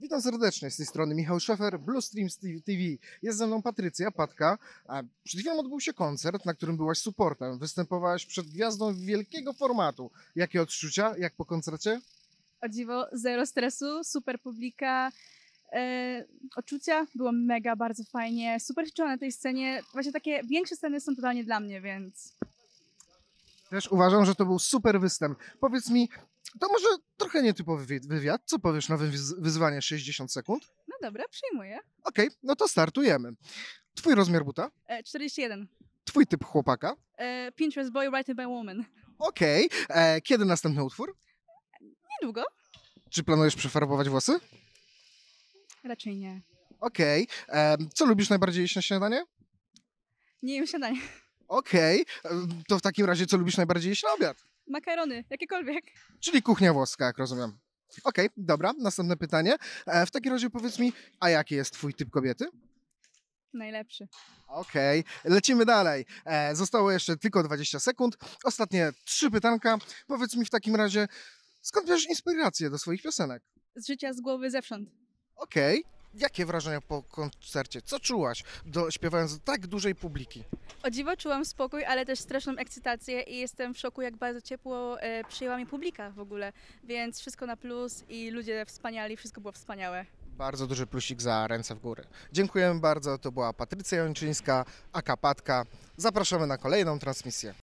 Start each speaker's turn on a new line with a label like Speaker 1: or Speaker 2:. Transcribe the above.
Speaker 1: Witam serdecznie z tej strony Michał Szefer, Blue Streams TV. Jest ze mną Patrycja Patka. Przed chwilą odbył się koncert, na którym byłaś supportem. Występowałaś przed gwiazdą wielkiego formatu. Jakie odczucia? Jak po koncercie?
Speaker 2: O dziwo, zero stresu, super publika. E, odczucia było mega, bardzo fajnie. Super się na tej scenie. Właśnie takie większe sceny są totalnie dla mnie, więc
Speaker 1: Też uważam, że to był super występ. Powiedz mi, to może trochę nietypowy wy- wywiad. Co powiesz na wyz- wyzwanie 60 sekund?
Speaker 2: no dobra, przyjmuję.
Speaker 1: Okej, no to startujemy. Twój rozmiar buta,
Speaker 2: E, 41.
Speaker 1: twój typ chłopaka.
Speaker 2: E, Pinterest Boy Written by Woman.
Speaker 1: Okej, e, kiedy następny utwór?
Speaker 2: Niedługo?
Speaker 1: Czy planujesz przefarbować włosy?
Speaker 2: Raczej nie.
Speaker 1: Okej, e, co lubisz najbardziej jeść na śniadanie?
Speaker 2: Nie jem śniadania.
Speaker 1: Okej, em, to w takim razie co lubisz najbardziej jeść na obiad?
Speaker 2: Makarony, jakiekolwiek.
Speaker 1: Czyli kuchnia włoska, jak rozumiem. Okej, dobra, następne pytanie. E, w takim razie powiedz mi, a jaki jest twój typ kobiety?
Speaker 2: Najlepszy.
Speaker 1: Okej, lecimy dalej. E, zostało jeszcze tylko 20 sekund. Ostatnie trzy pytanka. Powiedz mi w takim razie, skąd bierzesz inspirację do swoich piosenek?
Speaker 2: Z życia, z głowy, zewsząd.
Speaker 1: Okej, jakie wrażenia po koncercie? Co czułaś, do, śpiewając do tak dużej publiki?
Speaker 2: O dziwo czułam spokój, ale też straszną ekscytację i jestem w szoku, jak bardzo ciepło e, przyjęła mi publika w ogóle. Więc wszystko na plus i ludzie wspaniali, wszystko było wspaniałe.
Speaker 1: Bardzo duży plusik za ręce w górę. Dziękujemy bardzo. To była Patrycja Jończyńska, Akapatka. Zapraszamy na kolejną transmisję.